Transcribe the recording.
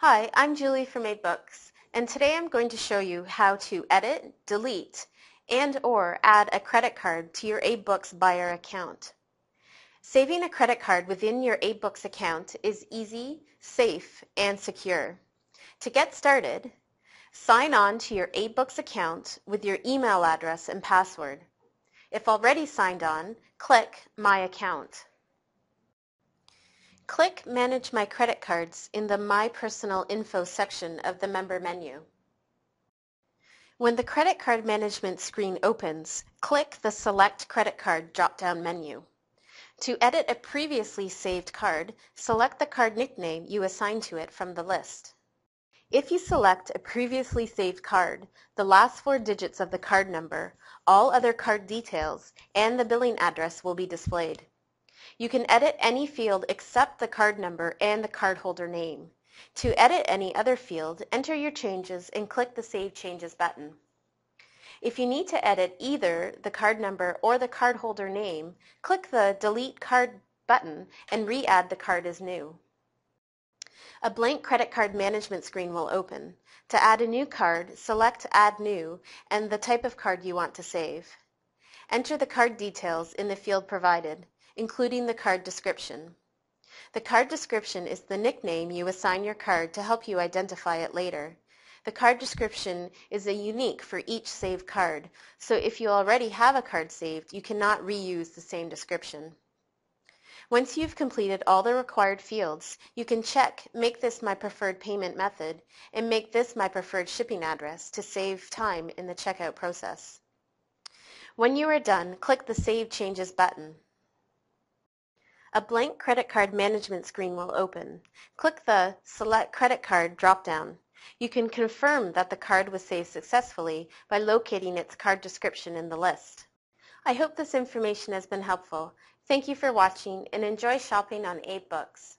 Hi, I'm Julie from AbeBooks, and today I'm going to show you how to edit, delete, and or add a credit card to your AbeBooks buyer account. Saving a credit card within your AbeBooks account is easy, safe, and secure. To get started, sign on to your AbeBooks account with your email address and password. If already signed on, click My Account. Click Manage My Credit Cards in the My Personal Info section of the member menu. When the credit card management screen opens, click the Select Credit Card drop-down menu. To edit a previously saved card, select the card nickname you assign to it from the list. If you select a previously saved card, the last four digits of the card number, all other card details, and the billing address will be displayed. You can edit any field except the card number and the cardholder name. To edit any other field, enter your changes and click the Save Changes button. If you need to edit either the card number or the cardholder name, click the Delete Card button and re-add the card as new. A blank credit card management screen will open. To add a new card, select Add New and the type of card you want to save. Enter the card details in the field provided including the card description. The card description is the nickname you assign your card to help you identify it later. The card description is a unique for each saved card, so if you already have a card saved, you cannot reuse the same description. Once you've completed all the required fields, you can check Make this my preferred payment method and Make this my preferred shipping address to save time in the checkout process. When you are done, click the Save Changes button. A blank credit card management screen will open. Click the Select Credit Card drop-down. You can confirm that the card was saved successfully by locating its card description in the list. I hope this information has been helpful. Thank you for watching and enjoy shopping on AbeBooks.